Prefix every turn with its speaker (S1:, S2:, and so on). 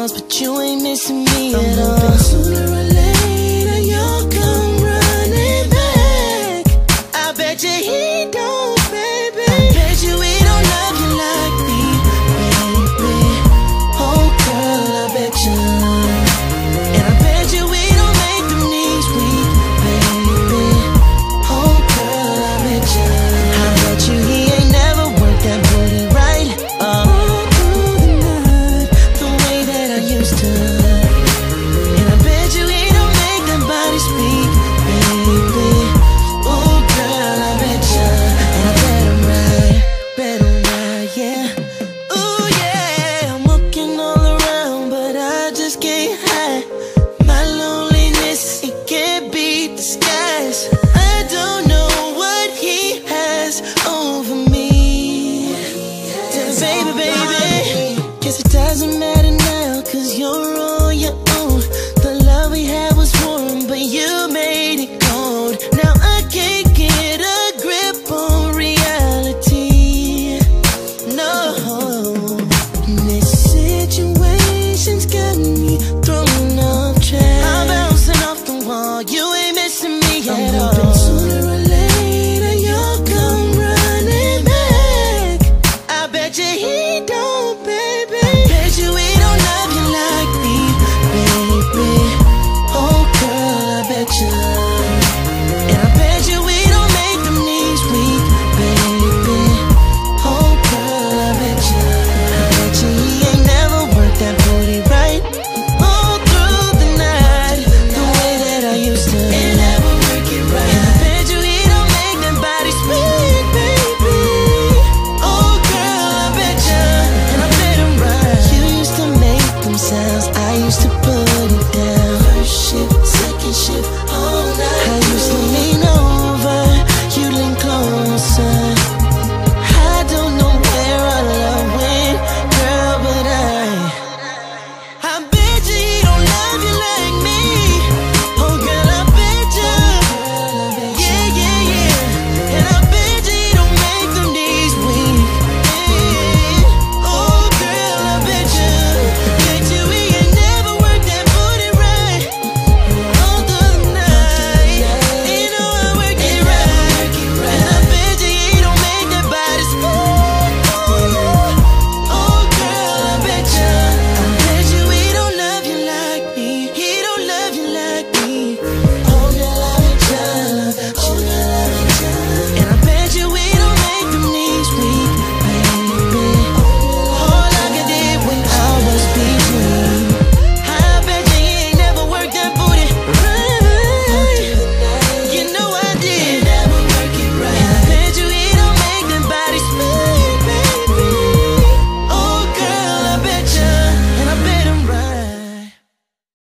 S1: once, but you ain't missing me I'm at all. Sooner or later. My loneliness, it can't be disguised I don't know what he has over me. Baby, baby Guess it doesn't matter you're on your own. The love we had was warm But you made it cold. Now I can't get a grip on reality. No